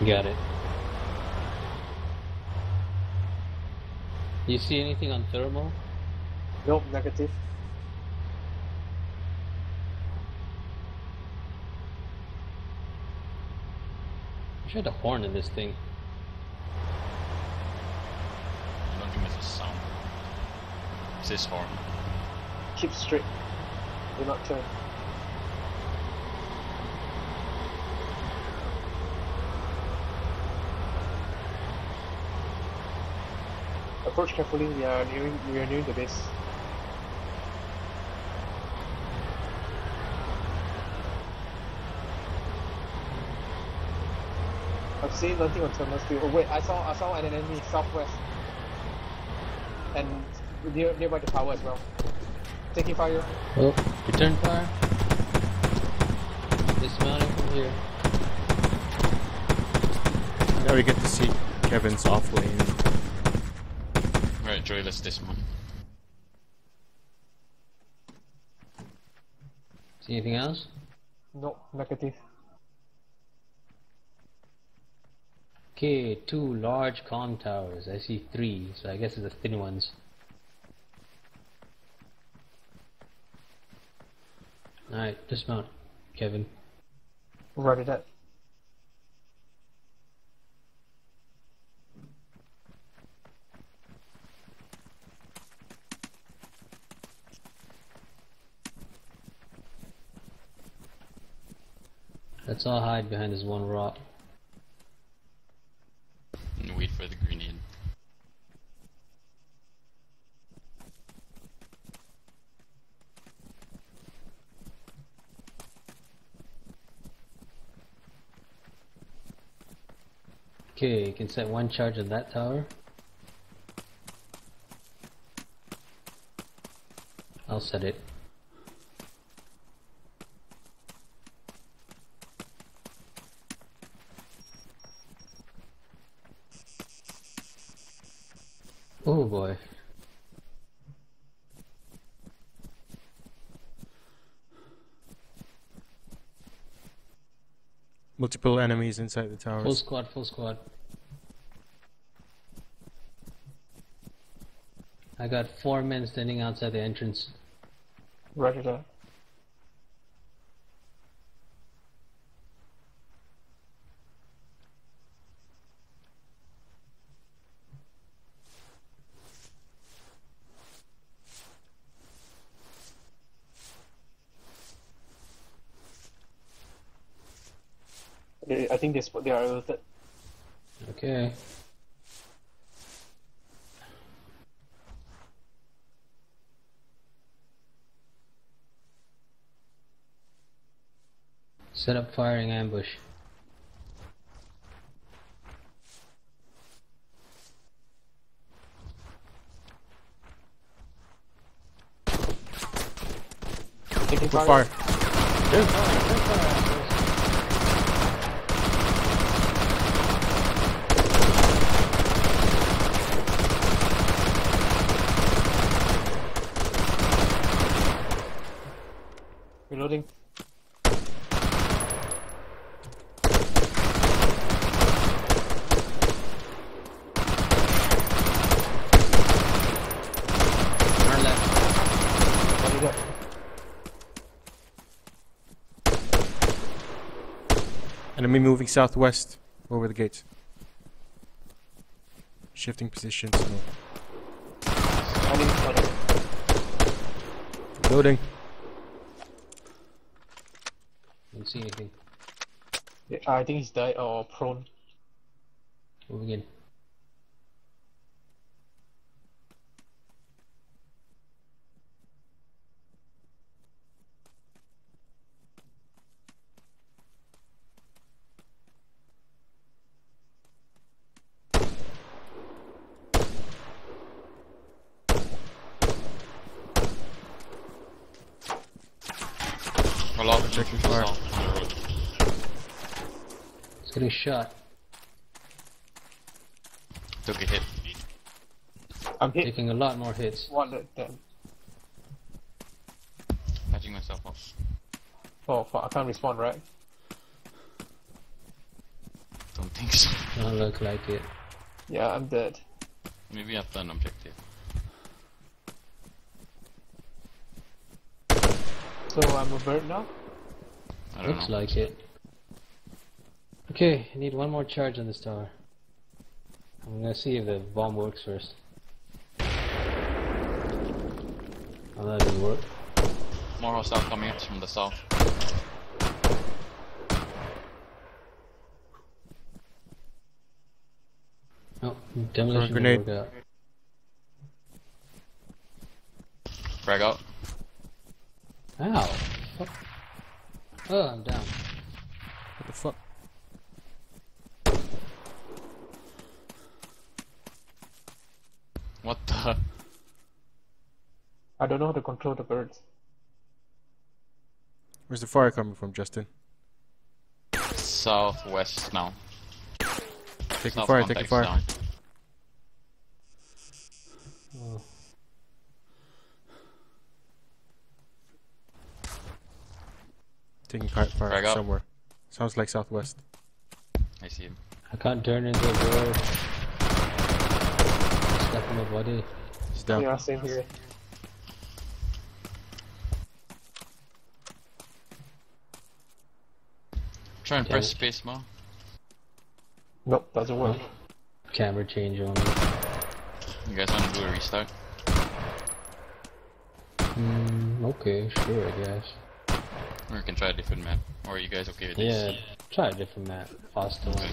Got it. You see anything on thermal? Nope, negative. I should have a horn in this thing. I don't think there's a sound. It's this horn. Keep straight. Do not turn. Approach carefully, we are nearing we are nearing the base. I've seen nothing on thermal still. Oh wait, I saw I saw an enemy southwest. And near nearby the tower as well. Taking fire. Oh, return fire. Dismounting from here. Now we get to see Kevin's off lane. Right, Joy, let's. See anything else? No, negative. Okay, two large com towers. I see three, so I guess it's the thin ones. Alright, dismount, Kevin. Roger that. Let's all hide behind this one rock. And wait for the grenade. Okay, you can set one charge on that tower. I'll set it. Oh boy. Multiple enemies inside the tower. Full squad, full squad. I got four men standing outside the entrance. Roger that. I think they, sp- they are it. Okay. Set up firing ambush. Taking Good fire. fire. Reloading. Our left. Roger that. Enemy moving southwest over the gates. Shifting positions. Running, running. Loading. Don't see anything. Yeah, I think he's died or prone. Moving in. A lot of Checking people fire. on. It's getting shot. Took a hit. I'm hit. Taking a lot more hits. One that damn. Patching myself up. Oh fuck, I can't respond right. Don't think so. Don't look like it. Yeah, I'm dead. Maybe after an objective. So I'm a bird now? I don't Looks know. like it. Okay, I need one more charge on this tower. I'm gonna see if the bomb works first. Oh, that didn't work. More hostile coming up from the south. No, demolition grenade. Frag out. Out. Ow! Fuck. Oh, I'm down. What the fuck? What the? I don't know how to control the birds. Where's the fire coming from, Justin? Southwest now. Taking South fire, taking contacts fire. down. Oh. Taking fire, fire Frag out. somewhere. Sounds like southwest. I see him. I can't turn into a bird. Stuck in my body. He's down. Yeah, same here. Try and Damn press it. space more. Nope, doesn't work. Camera change on me. You guys want to do a restart? Hmm, okay, sure, I guess. Or we can try a different map. Or are you guys okay with Yeah, this? try a different map. Faster one.